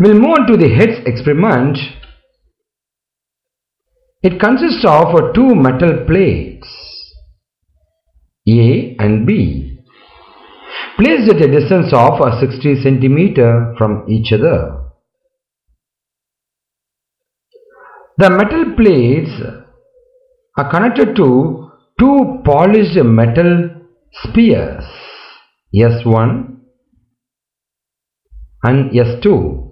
We'll move on to the Hertz experiment. It consists of uh, two metal plates A and B placed at a distance of uh, 60 centimeter from each other. The metal plates are connected to two polished metal spheres S1 and S2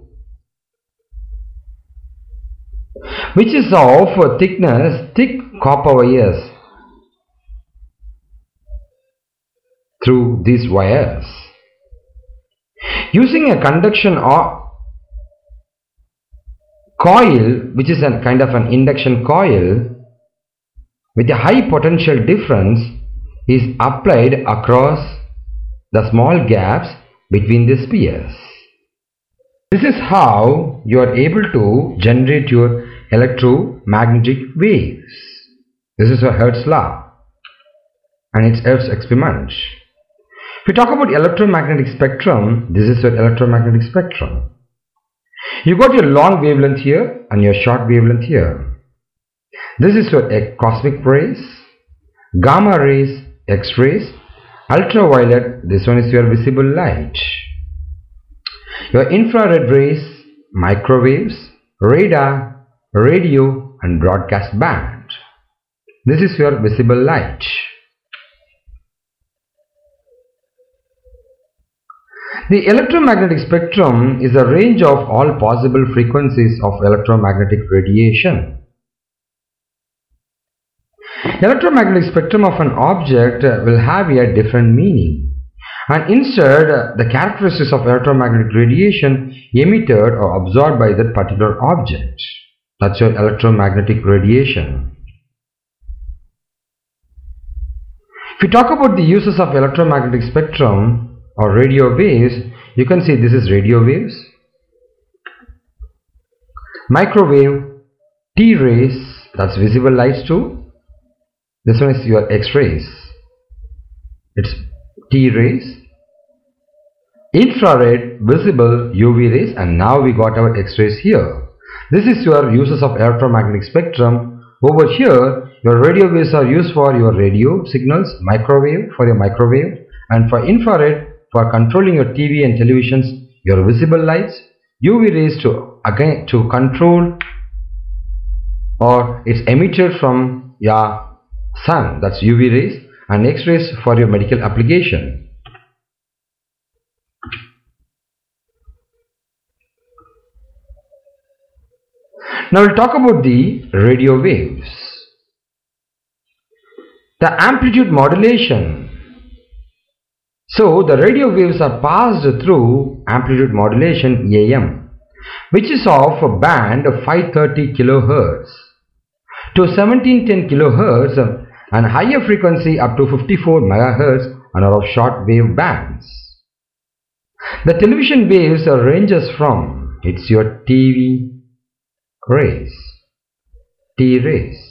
which is of thickness thick copper wires through these wires using a conduction or coil which is a kind of an induction coil with a high potential difference is applied across the small gaps between the spheres. This is how you are able to generate your electromagnetic waves. This is a Hertz law and it's Hertz experiment. If we talk about electromagnetic spectrum, this is your electromagnetic spectrum. You got your long wavelength here and your short wavelength here. This is your cosmic rays, gamma rays, x-rays, ultraviolet, this one is your visible light. Your infrared rays, microwaves, radar, radio and broadcast band. This is your visible light. The electromagnetic spectrum is a range of all possible frequencies of electromagnetic radiation. Electromagnetic spectrum of an object will have a different meaning and instead the characteristics of electromagnetic radiation emitted or absorbed by that particular object. That's your electromagnetic radiation. If we talk about the uses of electromagnetic spectrum, or radio waves you can see this is radio waves microwave T rays that's visible lights too. This one is your X-rays. It's T rays infrared visible UV rays and now we got our X-rays here this is your uses of electromagnetic spectrum over here your radio waves are used for your radio signals microwave for your microwave and for infrared for controlling your TV and televisions, your visible lights, UV rays to again to control or it's emitted from your sun that's UV rays and X-rays for your medical application. Now we'll talk about the radio waves. The amplitude modulation so the radio waves are passed through amplitude modulation AM which is of a band of 530 kHz to 1710 kHz and higher frequency up to 54 MHz and are of short wave bands. The television waves ranges from it's your TV T rays